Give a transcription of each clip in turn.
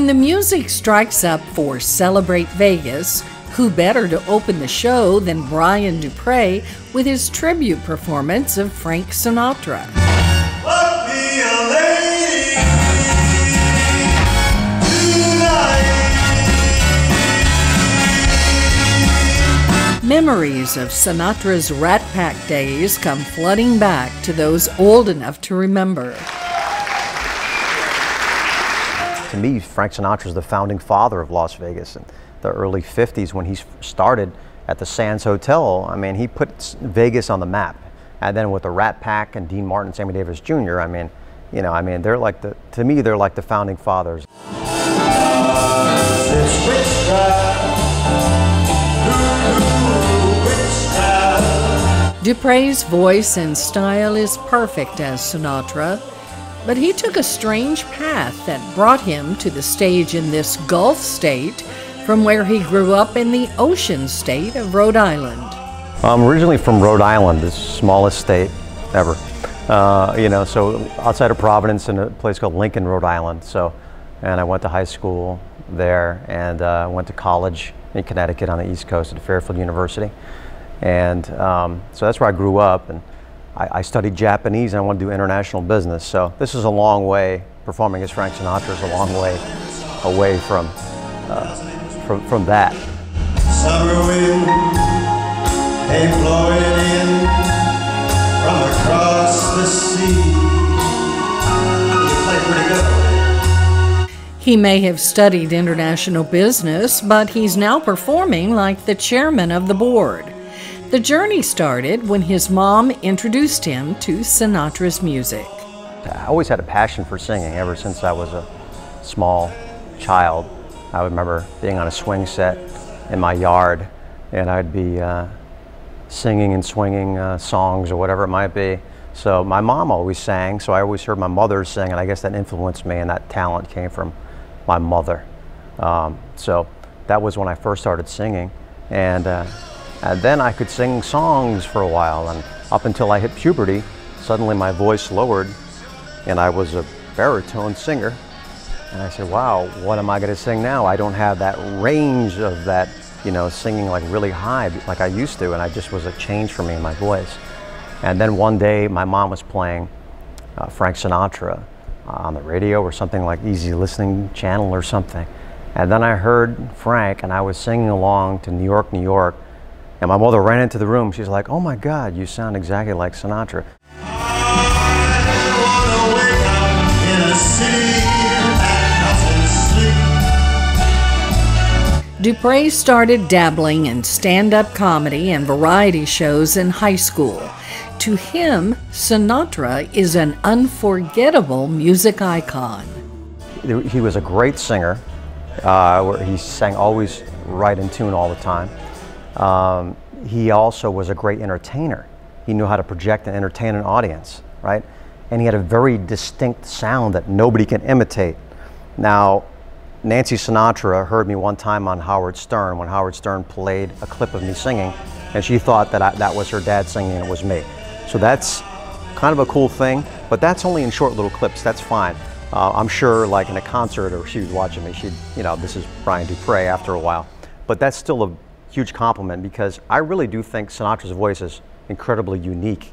When the music strikes up for Celebrate Vegas, who better to open the show than Brian Duprey with his tribute performance of Frank Sinatra? Memories of Sinatra's Rat Pack days come flooding back to those old enough to remember. To me, Frank Sinatra is the founding father of Las Vegas in the early 50s when he started at the Sands Hotel. I mean, he put Vegas on the map. And then with the Rat Pack and Dean Martin, Sammy Davis Jr., I mean, you know, I mean, they're like the, to me, they're like the founding fathers. Duprey's voice and style is perfect as Sinatra, but he took a strange path that brought him to the stage in this Gulf state from where he grew up in the ocean state of Rhode Island. I'm originally from Rhode Island, the smallest state ever. Uh, you know, so outside of Providence in a place called Lincoln, Rhode Island. So, and I went to high school there and uh, went to college in Connecticut on the East Coast at Fairfield University. And um, so that's where I grew up. And I, I, studied Japanese and I wanted to do international business. So this is a long way, performing as Frank Sinatra is a long way away from, uh, from, from that. Summer wind came blowing in from across the sea. He may have studied international business, but he's now performing like the chairman of the board. The journey started when his mom introduced him to Sinatra's music. I always had a passion for singing ever since I was a small child. I remember being on a swing set in my yard and I'd be uh, singing and swinging uh, songs or whatever it might be. So my mom always sang, so I always heard my mother sing, and I guess that influenced me, and that talent came from my mother. Um, so that was when I first started singing, and uh, and then I could sing songs for a while. And up until I hit puberty, suddenly my voice lowered and I was a baritone singer. And I said, wow, what am I going to sing now? I don't have that range of that, you know, singing like really high like I used to. And I just was a change for me in my voice. And then one day my mom was playing uh, Frank Sinatra uh, on the radio or something like Easy Listening Channel or something. And then I heard Frank and I was singing along to New York, New York and my mother ran into the room. She's like, oh my God, you sound exactly like Sinatra. Duprey started dabbling in stand up comedy and variety shows in high school. To him, Sinatra is an unforgettable music icon. He was a great singer. Uh, he sang always right in tune all the time. Um, he also was a great entertainer. He knew how to project and entertain an audience, right? And he had a very distinct sound that nobody can imitate. Now, Nancy Sinatra heard me one time on Howard Stern when Howard Stern played a clip of me singing, and she thought that I, that was her dad singing and it was me. So that's kind of a cool thing, but that's only in short little clips. That's fine. Uh, I'm sure, like in a concert, or she was watching me, she'd, you know, this is Brian Duprey after a while. But that's still a huge compliment because I really do think Sinatra's voice is incredibly unique.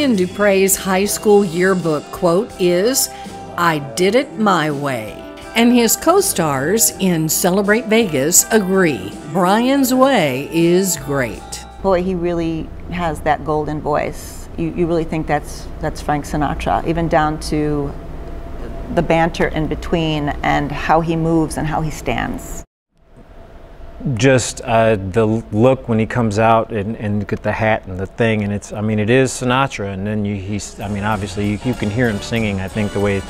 Brian Duprey's high school yearbook quote is, I did it my way. And his co stars in Celebrate Vegas agree Brian's way is great. Boy, he really has that golden voice. You, you really think that's, that's Frank Sinatra, even down to the banter in between and how he moves and how he stands just uh, the look when he comes out and, and get the hat and the thing and it's I mean it is Sinatra and then you he's I mean obviously you, you can hear him singing. I think the way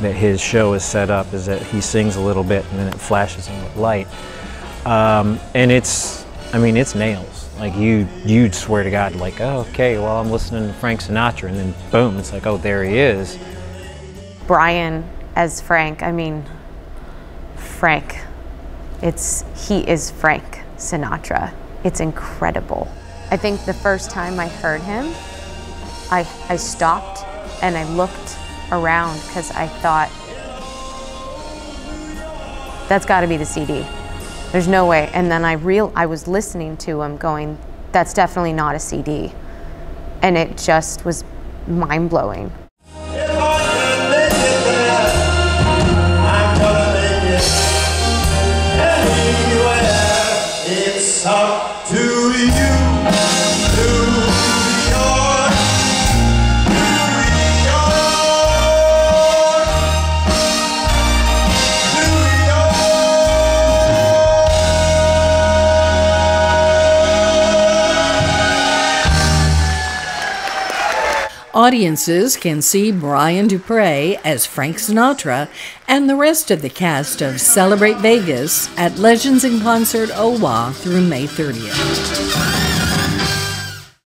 that his show is set up is that he sings a little bit and then it flashes him with light. Um, and it's I mean it's nails. Like you, you'd swear to God, like, oh, okay, well, I'm listening to Frank Sinatra, and then boom, it's like, oh, there he is. Brian as Frank, I mean, Frank, it's he is Frank Sinatra. It's incredible. I think the first time I heard him, I, I stopped and I looked around because I thought, that's got to be the CD. There's no way. And then I real I was listening to him going, that's definitely not a CD. And it just was mind blowing. Audiences can see Brian Duprey as Frank Sinatra and the rest of the cast of Celebrate Vegas at Legends in Concert OWA through May 30th.